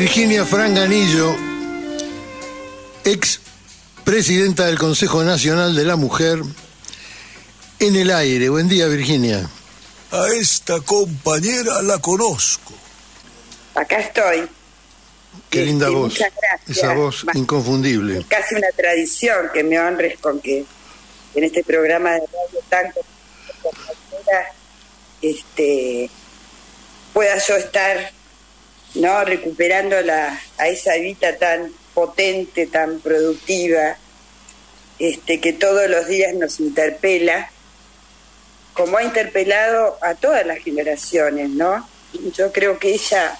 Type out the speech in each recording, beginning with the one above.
Virginia Franganillo, ex presidenta del Consejo Nacional de la Mujer, en el aire. Buen día, Virginia. A esta compañera la conozco. Acá estoy. Qué linda voz. muchas gracias. Esa voz inconfundible. Es casi una tradición que me honres con que en este programa de radio tan compañera, este pueda yo estar no recuperando la, a esa vida tan potente, tan productiva, este que todos los días nos interpela, como ha interpelado a todas las generaciones, ¿no? Yo creo que ella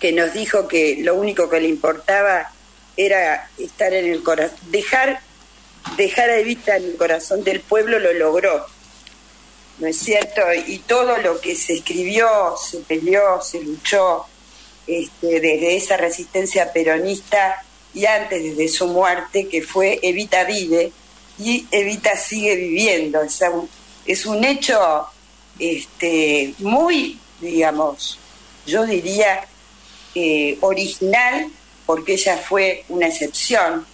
que nos dijo que lo único que le importaba era estar en el corazón, dejar, dejar a Evita en el corazón del pueblo lo logró, ¿no es cierto? Y todo lo que se escribió, se peleó, se luchó este, desde esa resistencia peronista y antes desde su muerte, que fue Evita vive y Evita sigue viviendo. Es un, es un hecho este, muy, digamos, yo diría, eh, original, porque ella fue una excepción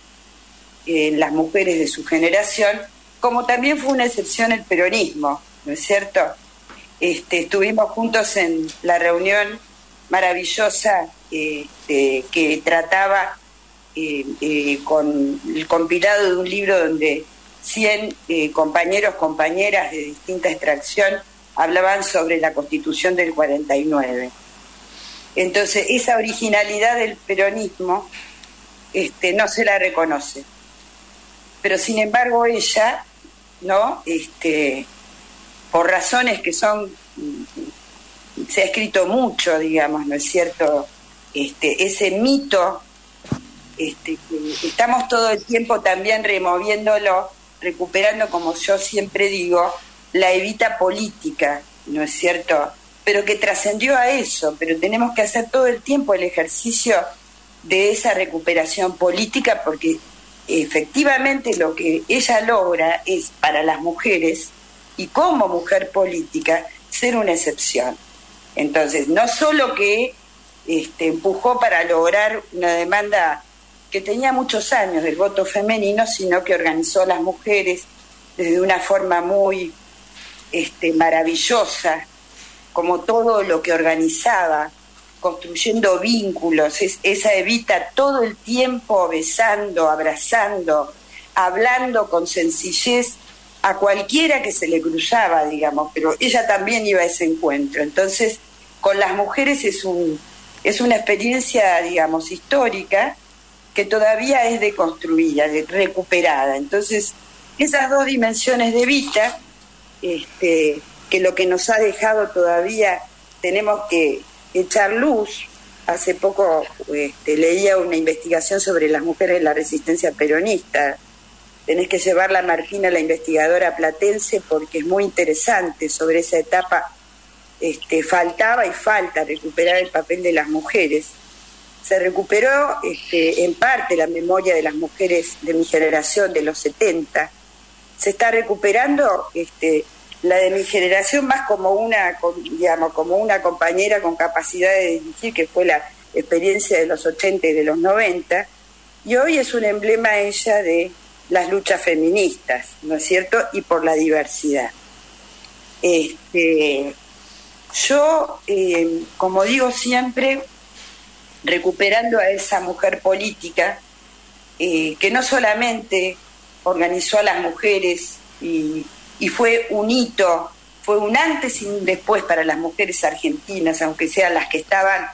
en las mujeres de su generación, como también fue una excepción el peronismo, ¿no es cierto? Este, estuvimos juntos en la reunión maravillosa este, que trataba eh, eh, con el compilado de un libro donde 100 eh, compañeros, compañeras de distinta extracción hablaban sobre la constitución del 49. Entonces, esa originalidad del peronismo este, no se la reconoce. Pero sin embargo, ella, ¿no? Este, por razones que son. Se ha escrito mucho, digamos, ¿no es cierto? Este, ese mito, este, que estamos todo el tiempo también removiéndolo, recuperando, como yo siempre digo, la evita política, ¿no es cierto? Pero que trascendió a eso, pero tenemos que hacer todo el tiempo el ejercicio de esa recuperación política porque efectivamente lo que ella logra es para las mujeres y como mujer política ser una excepción. Entonces, no solo que este, empujó para lograr una demanda que tenía muchos años del voto femenino, sino que organizó a las mujeres desde una forma muy este, maravillosa, como todo lo que organizaba, construyendo vínculos, es- esa Evita todo el tiempo besando, abrazando, hablando con sencillez a cualquiera que se le cruzaba, digamos, pero ella también iba a ese encuentro. Entonces, con las mujeres es, un, es una experiencia, digamos, histórica que todavía es deconstruida, de- recuperada. Entonces, esas dos dimensiones de Evita, este, que lo que nos ha dejado todavía tenemos que echar luz. Hace poco este, leía una investigación sobre las mujeres en la resistencia peronista. Tenés que llevarla a Martina, la investigadora platense, porque es muy interesante sobre esa etapa. Este, faltaba y falta recuperar el papel de las mujeres. Se recuperó este, en parte la memoria de las mujeres de mi generación, de los 70. Se está recuperando este, la de mi generación más como una, digamos, como una compañera con capacidad de dirigir, que fue la experiencia de los 80 y de los 90, y hoy es un emblema ella de las luchas feministas, ¿no es cierto? Y por la diversidad. Este, yo, eh, como digo siempre, recuperando a esa mujer política eh, que no solamente organizó a las mujeres y, y fue un hito, fue un antes y un después para las mujeres argentinas, aunque sean las que estaban,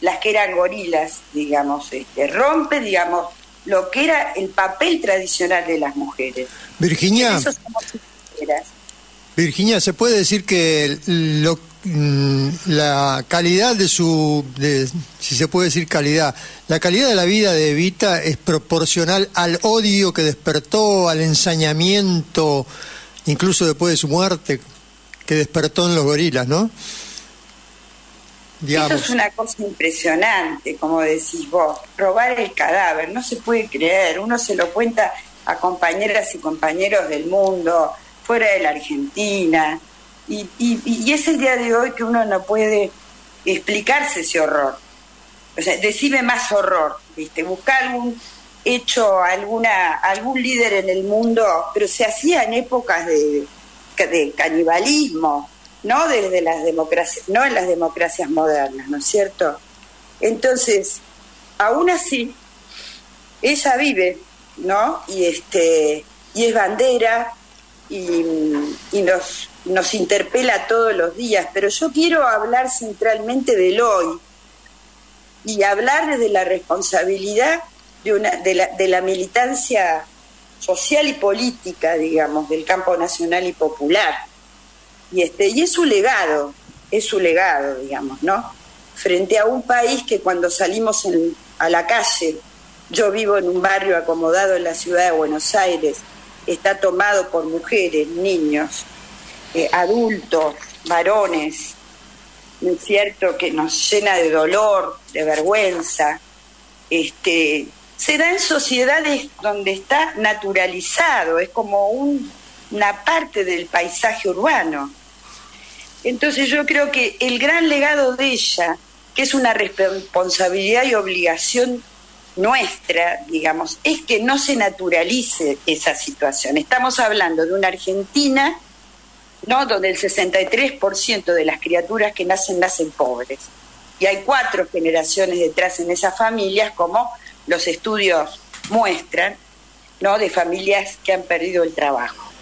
las que eran gorilas, digamos, este, rompe, digamos, lo que era el papel tradicional de las mujeres. Virginia, Eso somos mujeres. Virginia, ¿se puede decir que lo- mm, la calidad de su, de- si se puede decir calidad, la calidad de la vida de Evita es proporcional al odio que despertó, al ensañamiento, incluso después de su muerte, que despertó en los gorilas, ¿no? Eso es una cosa impresionante, como decís vos, robar el cadáver, no se puede creer, uno se lo cuenta a compañeras y compañeros del mundo, fuera de la Argentina, y, y- y es el día de hoy que uno no puede explicarse ese horror. o sea, decime más horror, ¿viste? Buscar algún hecho, alguna, algún líder en el mundo, pero se hacía en épocas de, de canibalismo, no desde las democracias, no en las democracias modernas, ¿no es cierto? Entonces, aún así, ella vive, ¿no? Y este, y es bandera y, y nos, nos interpela todos los días, pero yo quiero hablar centralmente del hoy y hablar desde la responsabilidad de, una, de, la, de la militancia social y política, digamos, del campo nacional y popular. Y, este, y es su legado, es su legado, digamos, ¿no? Frente a un país que cuando salimos a la calle, yo vivo en un barrio acomodado en la ciudad de Buenos Aires, está tomado por mujeres, niños, eh, adultos, varones, ¿no es cierto?, que nos llena de dolor, de vergüenza, este, se da en sociedades donde está naturalizado, es como un, una parte del paisaje urbano. Entonces yo creo que el gran legado de ella, que es una responsabilidad y obligación nuestra, digamos, es que no se naturalice esa situación. Estamos hablando de una Argentina, ¿no? donde el 63% de las criaturas que nacen nacen pobres. Y hay cuatro generaciones detrás en esas familias, como los estudios muestran, ¿no? de familias que han perdido el trabajo.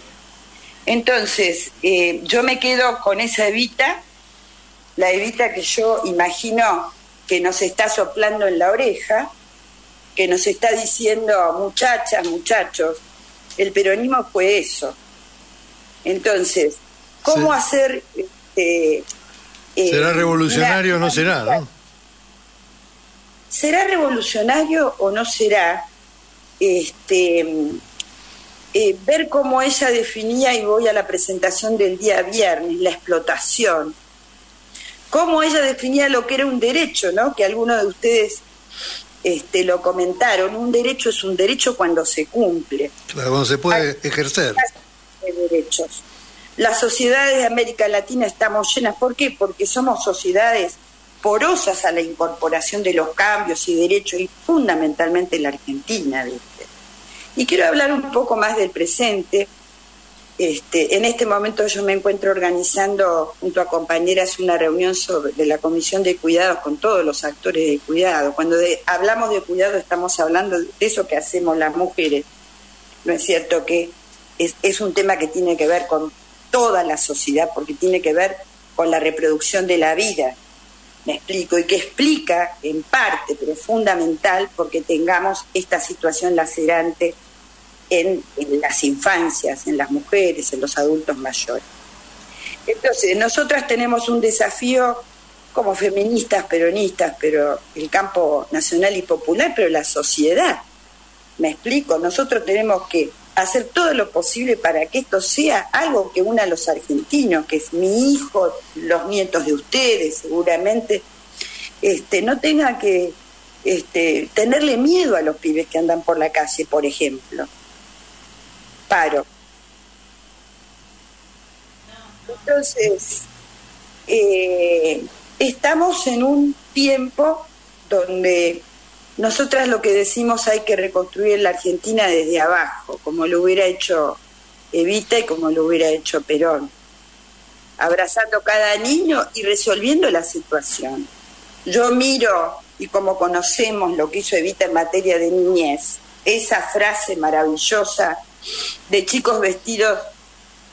Entonces, eh, yo me quedo con esa Evita, la Evita que yo imagino que nos está soplando en la oreja, que nos está diciendo, muchachas, muchachos, el peronismo fue eso. Entonces, ¿cómo Sí. hacer... este, eh, ¿Será revolucionario o no será? ¿no? ¿Será revolucionario o no será? Este, eh, ver cómo ella definía, y voy a la presentación del día viernes, la explotación. Cómo ella definía lo que era un derecho, ¿no? Que algunos de ustedes este, lo comentaron. Un derecho es un derecho cuando se cumple Claro, cuando se puede ejercer. de derechos. Las sociedades de América Latina estamos llenas. ¿Por qué? Porque somos sociedades porosas a la incorporación de los cambios y derechos, y fundamentalmente la Argentina. Y quiero hablar un poco más del presente. Este, en este momento yo me encuentro organizando junto a compañeras una reunión sobre, de la Comisión de Cuidados con todos los actores de cuidado. Cuando hablamos de cuidado estamos hablando de eso que hacemos las mujeres. ¿No es cierto que es, es un tema que tiene que ver con toda la sociedad, porque tiene que ver con la reproducción de la vida? Me explico, y que explica en parte, pero fundamental, porque tengamos esta situación lacerante en, las infancias, en las mujeres, en los adultos mayores. Entonces, nosotras tenemos un desafío como feministas, peronistas, pero el campo nacional y popular, pero la sociedad. Me explico, nosotros tenemos que hacer todo lo posible para que esto sea algo que una a los argentinos, que es mi hijo, los nietos de ustedes, seguramente, este, no tenga que este, tenerle miedo a los pibes que andan por la calle, por ejemplo. Paro. Entonces, eh, estamos en un tiempo donde nosotras lo que decimos hay que reconstruir la Argentina desde abajo, como lo hubiera hecho Evita y como lo hubiera hecho Perón, abrazando cada niño y resolviendo la situación. Yo miro, y como conocemos lo que hizo Evita en materia de niñez, esa frase maravillosa de chicos vestidos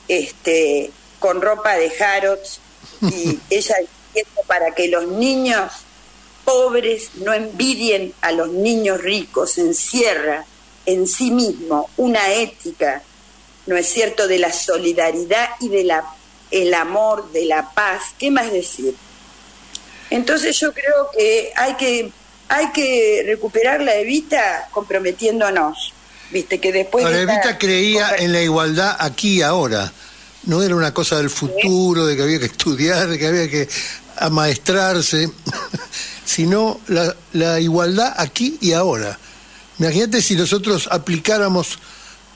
este, con ropa de Harrods y ella diciendo para que los niños pobres no envidien a los niños ricos, encierra en sí mismo una ética, ¿no es cierto?, de la solidaridad y de la el amor, de la paz, ¿qué más decir? Entonces yo creo que hay que hay que recuperar la Evita comprometiéndonos, viste que después Ahora, de esta Evita creía en la igualdad aquí y ahora. No era una cosa del futuro, de que había que estudiar, de que había que amaestrarse, sino la, la igualdad aquí y ahora. Imagínate si nosotros aplicáramos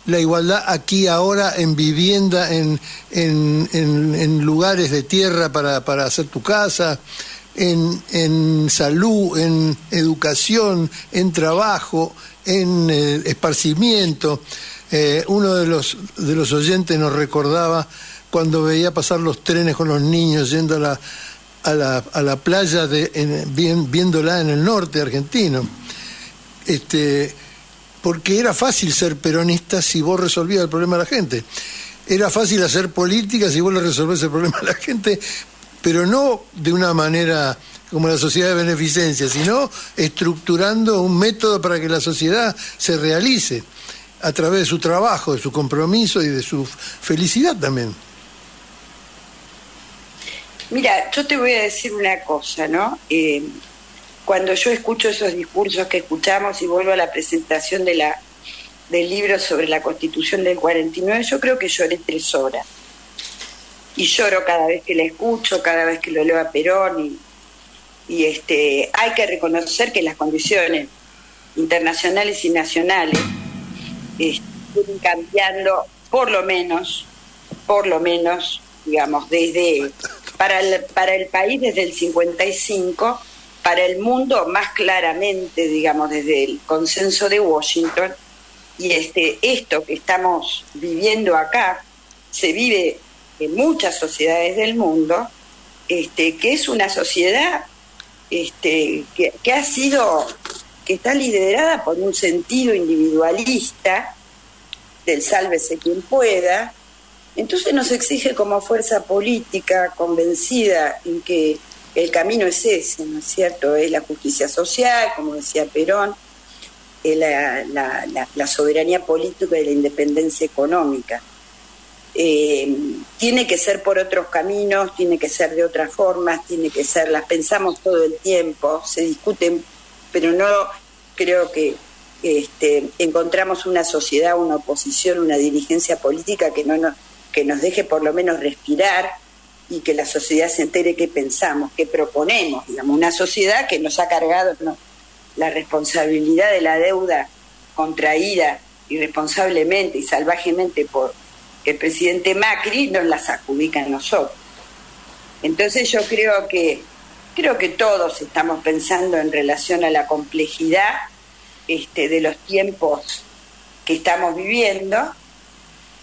la igualdad aquí y ahora en vivienda, en, en, en- en lugares de tierra para, para hacer tu casa, en, en salud, en educación, en trabajo, en eh, esparcimiento. Eh, uno de los, de los oyentes nos recordaba cuando veía pasar los trenes con los niños yendo a la, a la, a la playa, de, en, viéndola en el norte argentino. Este, porque era fácil ser peronista si vos resolvías el problema de la gente. Era fácil hacer política si vos le resolvés el problema a la gente, pero no de una manera como la sociedad de beneficencia, sino estructurando un método para que la sociedad se realice a través de su trabajo, de su compromiso y de su felicidad también. Mira, yo te voy a decir una cosa, ¿no? Eh, cuando yo escucho esos discursos que escuchamos y vuelvo a la presentación de la, del libro sobre la constitución del 49, yo creo que lloré tres horas. Y lloro cada vez que la escucho, cada vez que lo leo a Perón. Y, este, hay que reconocer que las condiciones internacionales y nacionales están cambiando, por lo menos, por lo menos, digamos, desde para el, para el país desde el 55, para el mundo más claramente, digamos, desde el consenso de Washington. Y este, esto que estamos viviendo acá se vive en muchas sociedades del mundo, este, que es una sociedad este, que, que ha sido, que está liderada por un sentido individualista del sálvese quien pueda, entonces nos exige como fuerza política convencida en que el camino es ese, ¿no es cierto? Es la justicia social, como decía Perón, es la, soberanía política y la independencia económica. Eh, tiene que ser por otros caminos, tiene que ser de otras formas, tiene que ser, las pensamos todo el tiempo, se discuten, pero no creo que este, encontramos una sociedad, una oposición, una dirigencia política que no nos que nos deje por lo menos respirar y que la sociedad se entere qué pensamos, qué proponemos, digamos, una sociedad que nos ha cargado la responsabilidad de la deuda contraída irresponsablemente y salvajemente por el presidente Macri, nos la sacudica a nosotros. Entonces yo creo que creo que todos estamos pensando en relación a la complejidad este, de los tiempos que estamos viviendo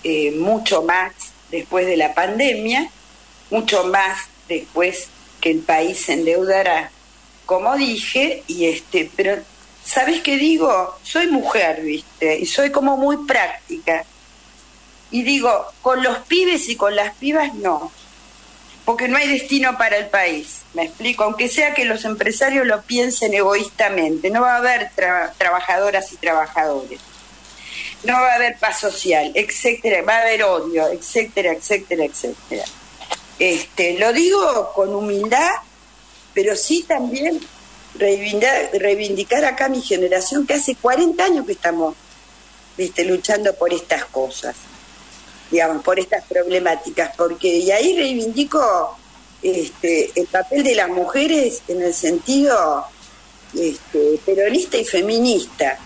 eh, mucho más después de la pandemia, mucho más después que el país se endeudará, como dije, y este, pero ¿sabes qué digo? Soy mujer, ¿viste? Y soy como muy práctica. Y digo, con los pibes y con las pibas no, porque no hay destino para el país, me explico, aunque sea que los empresarios lo piensen egoístamente, no va a haber trabajadoras y trabajadores no va a haber paz social, etcétera, va a haber odio, etcétera, etcétera, etcétera. Este, lo digo con humildad, pero sí también reivindicar, acá mi generación, que hace 40 años que estamos ¿viste? luchando por estas cosas, digamos, por estas problemáticas, porque y ahí reivindico este, el papel de las mujeres en el sentido este, peronista y feminista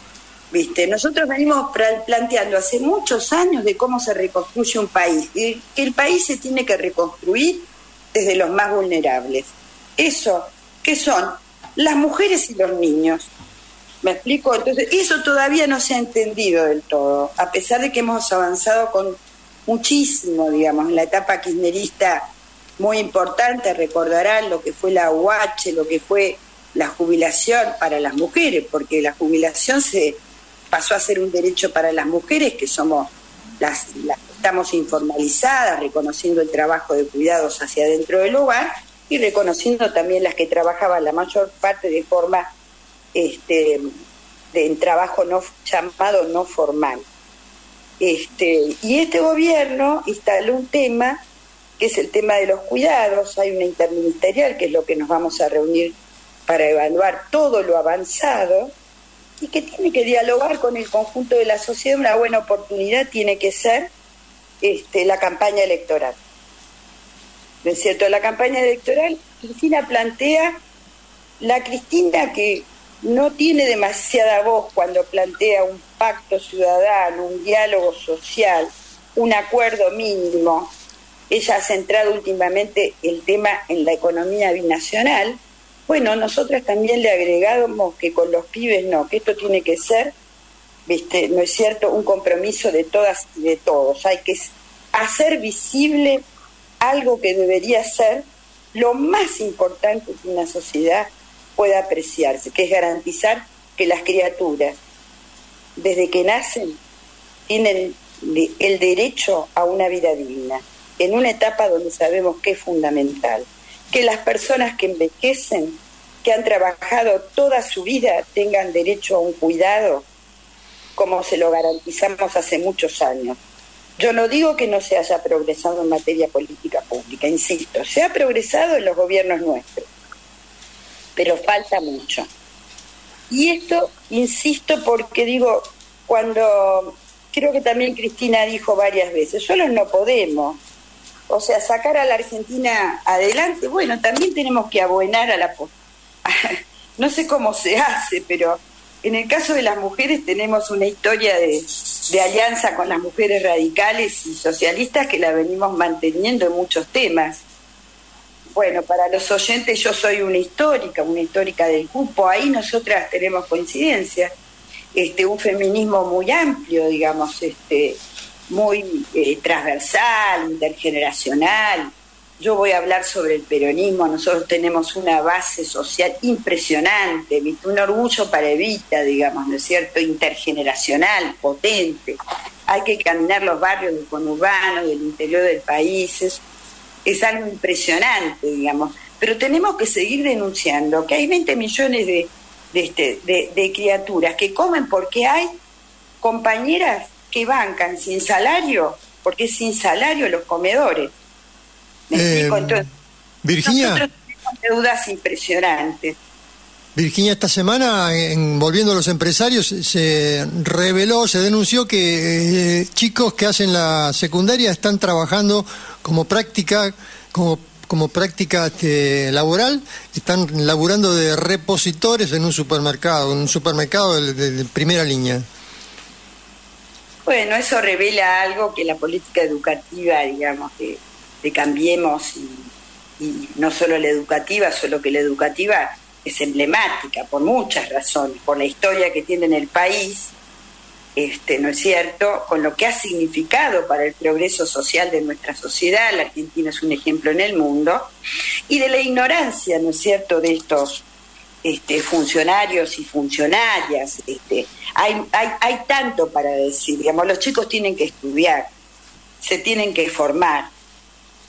¿Viste? Nosotros venimos planteando hace muchos años de cómo se reconstruye un país, y que el país se tiene que reconstruir desde los más vulnerables. Eso, ¿qué son? Las mujeres y los niños. ¿Me explico? Entonces, eso todavía no se ha entendido del todo, a pesar de que hemos avanzado con muchísimo, digamos, en la etapa kirchnerista muy importante, recordarán lo que fue la UH, lo que fue la jubilación para las mujeres, porque la jubilación se pasó a ser un derecho para las mujeres, que somos las, estamos informalizadas, reconociendo el trabajo de cuidados hacia dentro del hogar y reconociendo también las que trabajaban la mayor parte de forma este de en trabajo no llamado no formal. Este, y este gobierno instaló un tema que es el tema de los cuidados, hay una interministerial que es lo que nos vamos a reunir para evaluar todo lo avanzado y que tiene que dialogar con el conjunto de la sociedad, una buena oportunidad tiene que ser este, la campaña electoral. ¿No es cierto? La campaña electoral, Cristina plantea, la Cristina que no tiene demasiada voz cuando plantea un pacto ciudadano, un diálogo social, un acuerdo mínimo. Ella ha centrado últimamente el tema en la economía binacional, Bueno, nosotras también le agregamos que con los pibes no, que esto tiene que ser, viste, no es cierto, un compromiso de todas y de todos. Hay que hacer visible algo que debería ser lo más importante que una sociedad pueda apreciarse, que es garantizar que las criaturas, desde que nacen, tienen el derecho a una vida digna, en una etapa donde sabemos que es fundamental, que las personas que envejecen, que han trabajado toda su vida, tengan derecho a un cuidado, como se lo garantizamos hace muchos años. Yo no digo que no se haya progresado en materia política pública, insisto, se ha progresado en los gobiernos nuestros, pero falta mucho. Y esto, insisto, porque digo, cuando creo que también Cristina dijo varias veces, solo no podemos. O sea, sacar a la Argentina adelante, bueno, también tenemos que abuenar a la... no sé cómo se hace, pero en el caso de las mujeres tenemos una historia de, de alianza con las mujeres radicales y socialistas que la venimos manteniendo en muchos temas. Bueno, para los oyentes yo soy una histórica, una histórica del cupo, ahí nosotras tenemos coincidencia, este, un feminismo muy amplio, digamos, este, muy eh, transversal, intergeneracional, yo voy a hablar sobre el peronismo, nosotros tenemos una base social impresionante, un orgullo para Evita, digamos, ¿no es cierto?, intergeneracional, potente. Hay que caminar los barrios del conurbano, del interior del país, algo impresionante, digamos. Pero tenemos que seguir denunciando que hay 20 millones de, de, este, de criaturas que comen porque hay compañeras que bancan sin salario, porque es sin salario los comedores eh, Virginia. Nosotros tenemos deudas impresionantes. Virginia, esta semana, en, volviendo a los empresarios, se reveló, se denunció que eh, chicos que hacen la secundaria están trabajando como práctica, como, práctica este, laboral, están laburando de repositores en un supermercado, en un supermercado de primera línea. Bueno, eso revela algo que la política educativa, digamos, que Cambiemos y, no solo la educativa, solo que la educativa es emblemática por muchas razones, por la historia que tiene en el país, este, ¿no es cierto?, con lo que ha significado para el progreso social de nuestra sociedad, la Argentina es un ejemplo en el mundo, y de la ignorancia, ¿no es cierto?, de estos este, funcionarios y funcionarias. Este, hay, hay, hay tanto para decir, digamos, los chicos tienen que estudiar, se tienen que formar,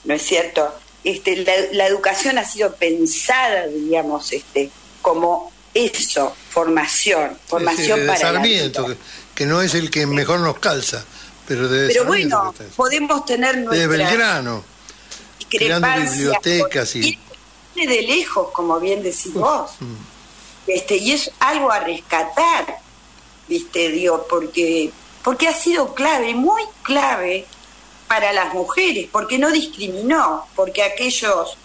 ¿no es cierto? Este, la, educación ha sido pensada, digamos, este, como eso, formación, formación para Sarmiento, Que, no es el que mejor nos calza, pero de Pero bueno, podemos tener de Belgrano, creando bibliotecas y de lejos, como bien decís vos. Mm. Este, y es algo a rescatar, viste, digo, porque porque ha sido clave, muy clave para las mujeres, porque no discriminó, porque aquellos,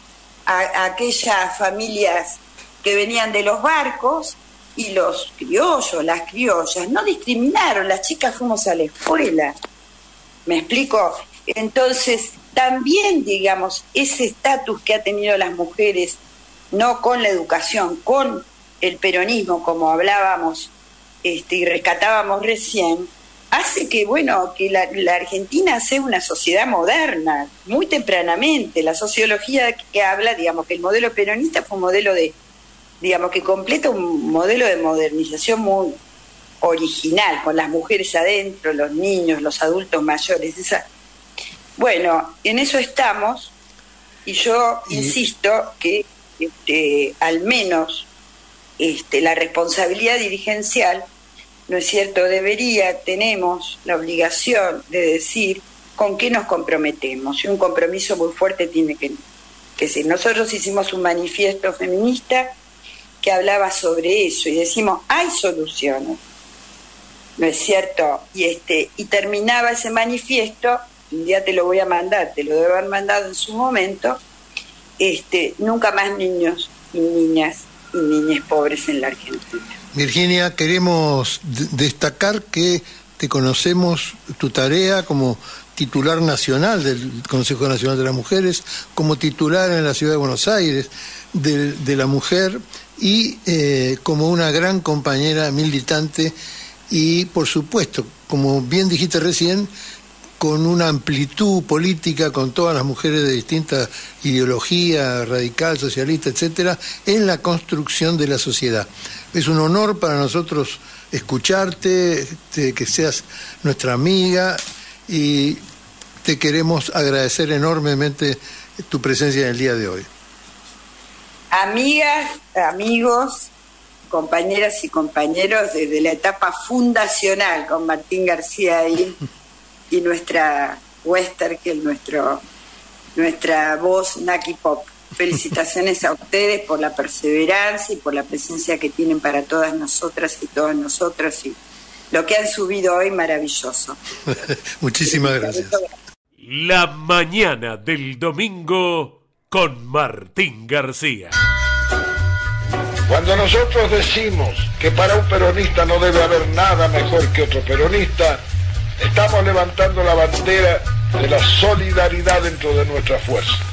aquellas familias que venían de los barcos y los criollos, las criollas, no discriminaron, las chicas fuimos a la escuela. ¿Me explico? Entonces, también, digamos, ese estatus que ha tenido las mujeres, no con la educación, con el peronismo, como hablábamos este, y rescatábamos recién, hace que, bueno, que la, Argentina sea una sociedad moderna, muy tempranamente. La sociología que habla, digamos, que el modelo peronista fue un modelo de, digamos, que completa un modelo de modernización muy original, con las mujeres adentro, los niños, los adultos mayores. Esa... Bueno, en eso estamos, y yo insisto que este, al menos este, la responsabilidad dirigencial ¿no es cierto? Debería, tenemos la obligación de decir con qué nos comprometemos. Y un compromiso muy fuerte tiene que, que ser. Nosotros hicimos un manifiesto feminista que hablaba sobre eso y decimos, hay soluciones, ¿no es cierto? Y, este, y terminaba ese manifiesto, un día te lo voy a mandar, te lo debo haber mandado en su momento, este, nunca más niños y niñas y niñas pobres en la Argentina. Virginia, queremos destacar que te conocemos tu tarea como titular nacional del Consejo Nacional de las Mujeres, como titular en la Ciudad de Buenos Aires de, la mujer y eh, como una gran compañera militante y, por supuesto, como bien dijiste recién, con una amplitud política con todas las mujeres de distintas ideologías, radical, socialista, etcétera, en la construcción de la sociedad. Es un honor para nosotros escucharte, que seas nuestra amiga y te queremos agradecer enormemente tu presencia en el día de hoy. Amigas, amigos, compañeras y compañeros desde la etapa fundacional con Martín García ahí y nuestra Wester, que es nuestro, nuestra voz Naki Pop. Felicitaciones a ustedes por la perseverancia y por la presencia que tienen para todas nosotras y todos nosotros y lo que han subido hoy maravilloso. Muchísimas gracias. La mañana del domingo con Martín García. Cuando nosotros decimos que para un peronista no debe haber nada mejor que otro peronista, estamos levantando la bandera de la solidaridad dentro de nuestra fuerza.